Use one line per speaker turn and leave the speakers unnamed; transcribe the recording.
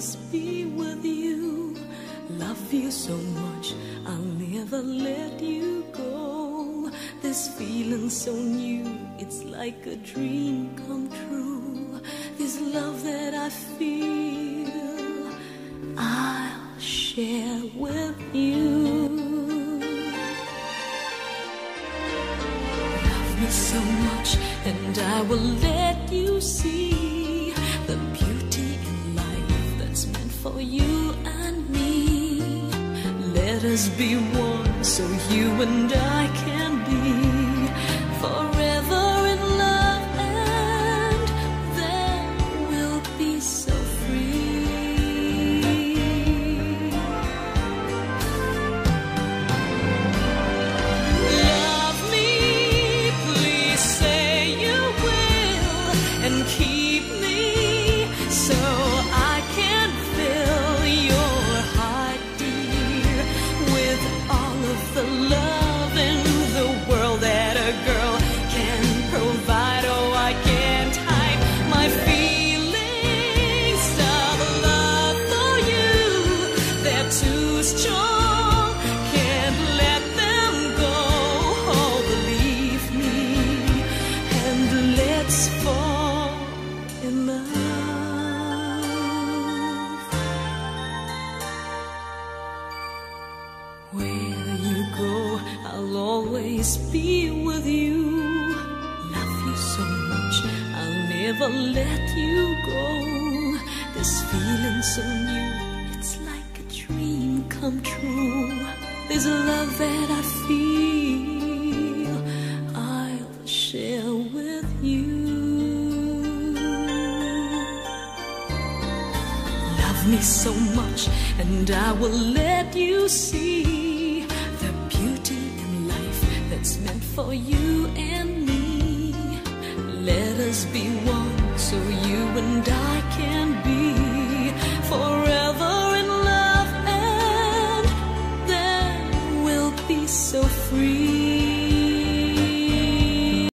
always be with you. Love you so much, I'll never let you go. This feeling so new, it's like a dream come true. This love that I feel, I'll share with you. Love me so much, and I will let you see Let us be one so you and I can be let them go, oh, believe me. And let's fall in love. Where you go. I'll always be with you. Love you so much, I'll never let you go. This feeling so new, come true. There's a love that I feel, I'll share with you. Love me so much, and I will let you see the beauty in life that's meant for you and me. Let us be one so you and I can be so free.